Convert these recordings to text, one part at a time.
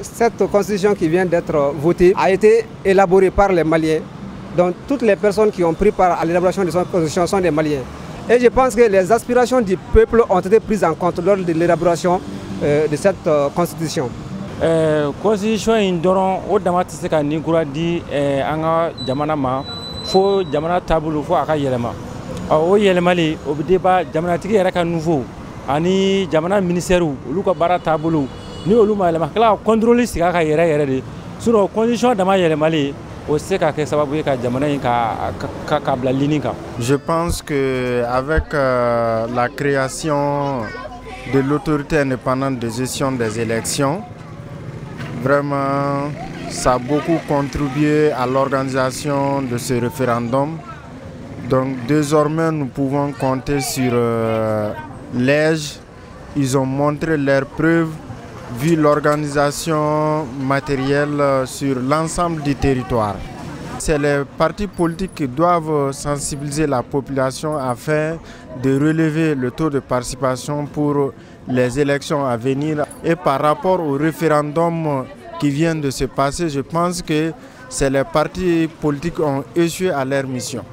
Cette constitution qui vient d'être votée a été élaborée par les Maliens. Donc toutes les personnes qui ont pris part à l'élaboration de cette constitution sont des Maliens. Et je pense que les aspirations du peuple ont été prises en compte lors de l'élaboration euh, de cette euh, constitution. Euh, constitution in dɔrɔn o dama tɛ se ka nin kura di an ka jamana ma fo jamana taabolo fo a ka yɛlɛma o yɛlɛmali o bɛ débat jamanatigi yɛrɛ ka nouveau ani jamana ministɛriw olu ka baara taabolo ni olu ma yɛlɛma. Kila ka contrôle sigi a yɛrɛ yɛrɛ de. Constitution dama yɛlɛmali Je pense que avec euh, la création de l'autorité indépendante de gestion des élections, vraiment ça a beaucoup contribué à l'organisation de ce référendum. Donc désormais nous pouvons compter sur euh, Ils ont montré leurs preuves vu l'organisation matérielle sur l'ensemble du territoire. C'est les partis politiques qui doivent sensibiliser la population afin de relever le taux de participation pour les élections à venir. Et par rapport au référendum qui vient de se passer, je pense que c'est les partis politiques qui ont échoué à leur mission.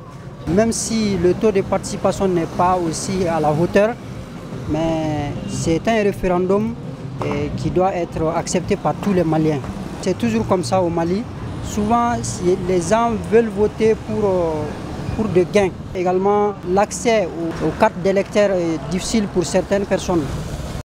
Même si le taux de participation n'est pas aussi à la hauteur, mais c'est un référendum qui doit être accepté par tous les Maliens. C'est toujours comme ça au Mali. Souvent, les gens veulent voter pour, euh, pour des gains. Également, l'accès aux, aux cartes d'électeurs est difficile pour certaines personnes.